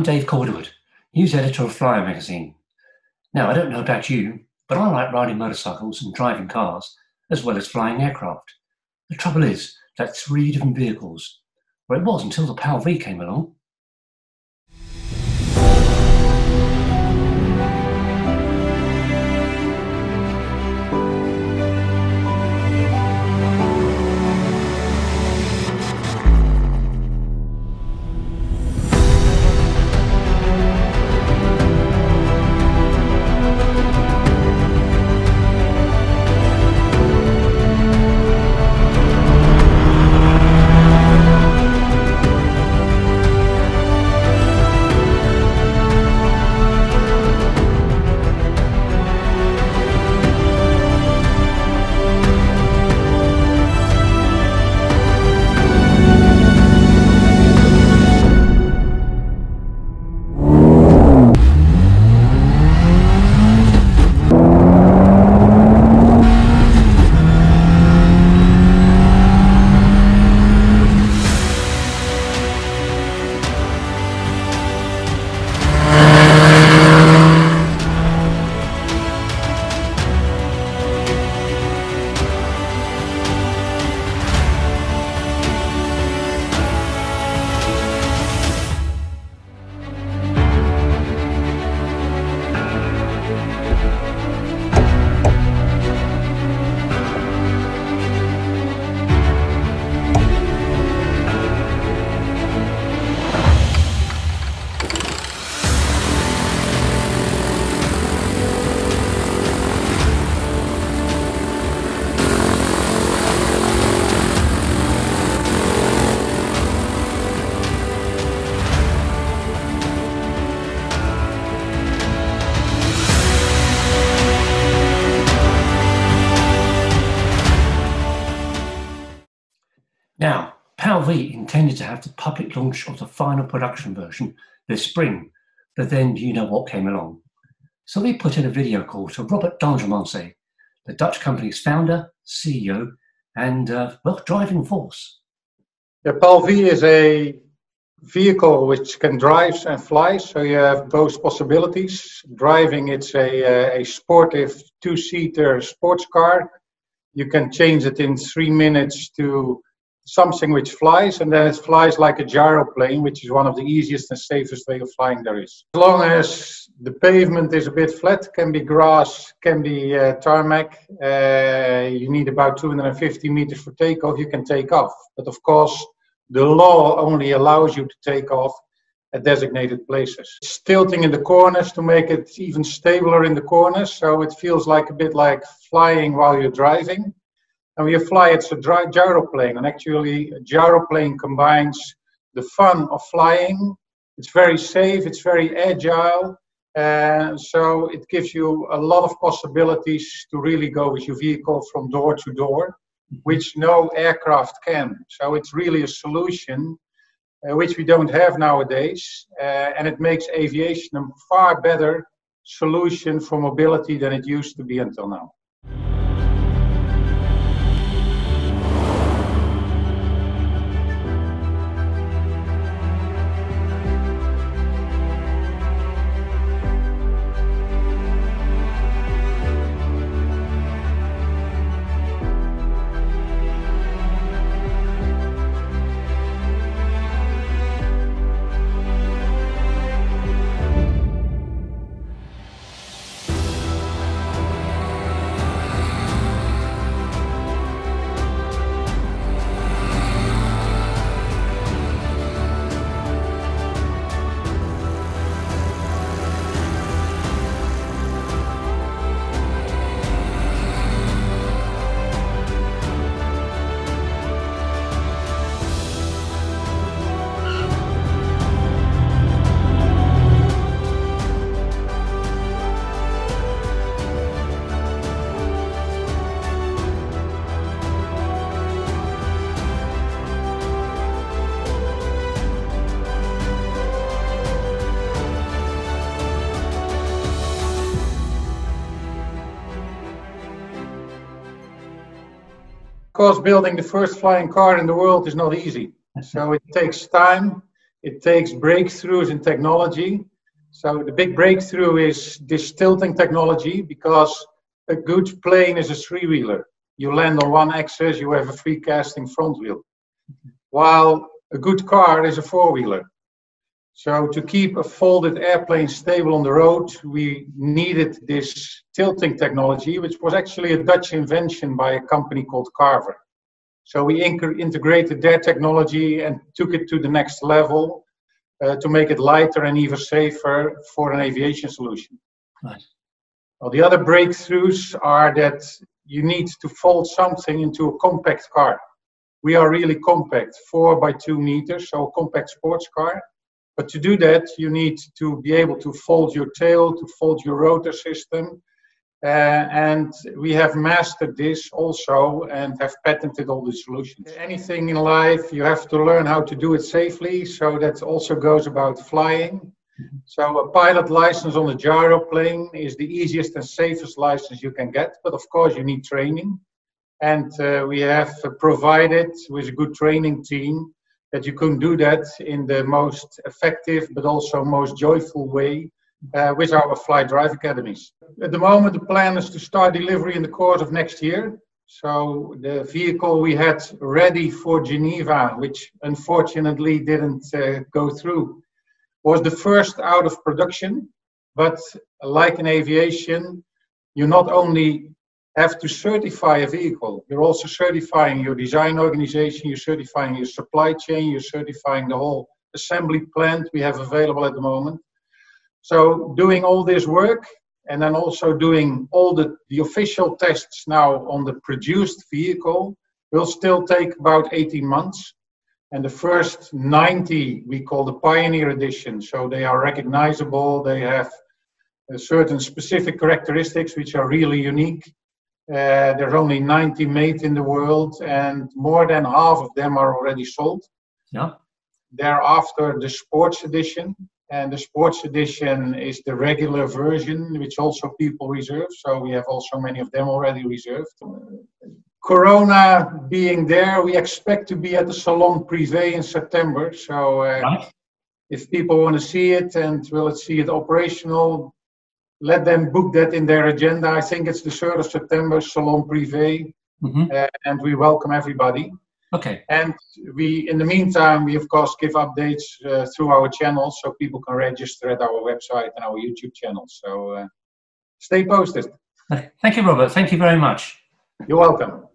I'm Dave Calderwood, news editor of Flyer magazine. Now, I don't know about you, but I like riding motorcycles and driving cars, as well as flying aircraft. The trouble is that three different vehicles, or it was until the PAL V came along, Now, PAL V intended to have the public launch of the final production version this spring, but then you know what came along. So we put in a video call to Robert Dingemanse, the Dutch company's founder, CEO, and uh, well, driving force. The PAL V is a vehicle which can drive and fly, so you have both possibilities. Driving, it's a, a sportive two-seater sports car. You can change it in three minutes to something which flies, and then it flies like a gyroplane, which is one of the easiest and safest way of flying there is. As long as the pavement is a bit flat, can be grass, can be uh, tarmac, uh, you need about 250 meters for takeoff, you can take off. But of course, the law only allows you to take off at designated places. It's tilting in the corners to make it even stabler in the corners, so it feels like a bit like flying while you're driving. And you fly, it's a gyroplane. And actually, a gyroplane combines the fun of flying. It's very safe, it's very agile. And so it gives you a lot of possibilities to really go with your vehicle from door to door, which no aircraft can. So it's really a solution uh, which we don't have nowadays. Uh, and it makes aviation a far better solution for mobility than it used to be until now. Course, building the first flying car in the world is not easy. So it takes time. it takes breakthroughs in technology. So the big breakthrough is this tilting technology because a good plane is a three-wheeler. You land on one axis, you have a free casting front wheel. While a good car is a four-wheeler. So to keep a folded airplane stable on the road, we needed this tilting technology, which was actually a Dutch invention by a company called Carver. So we integrated their technology and took it to the next level uh, to make it lighter and even safer for an aviation solution. Right. Well, the other breakthroughs are that you need to fold something into a compact car. We are really compact, four by two meters, so a compact sports car. But to do that, you need to be able to fold your tail, to fold your rotor system. Uh, and we have mastered this also and have patented all the solutions. Anything in life, you have to learn how to do it safely. So that also goes about flying. So a pilot license on a gyroplane is the easiest and safest license you can get. But of course, you need training. And uh, we have provided with a good training team that you can do that in the most effective but also most joyful way uh, with our flight drive academies. At the moment, the plan is to start delivery in the course of next year. So the vehicle we had ready for Geneva, which unfortunately didn't uh, go through, was the first out of production. But like in aviation, you not only have to certify a vehicle. You're also certifying your design organization, you're certifying your supply chain, you're certifying the whole assembly plant we have available at the moment. So doing all this work and then also doing all the, the official tests now on the produced vehicle will still take about 18 months. And the first 90 we call the Pioneer Edition. So they are recognizable, they have uh, certain specific characteristics which are really unique. Uh, there's only 90 made in the world, and more than half of them are already sold. Yeah. Thereafter, the sports edition, and the sports edition is the regular version, which also people reserve. So we have also many of them already reserved. Corona being there, we expect to be at the Salon Privé in September. So uh, right. if people want to see it and will see it operational, let them book that in their agenda. I think it's the 3rd of September, Salon Privé, mm-hmm. uh, and we welcome everybody. Okay. And we, in the meantime, we of course give updates uh, through our channels so people can register at our website and our YouTube channel. So uh, stay posted. Thank you, Robert. Thank you very much. You're welcome.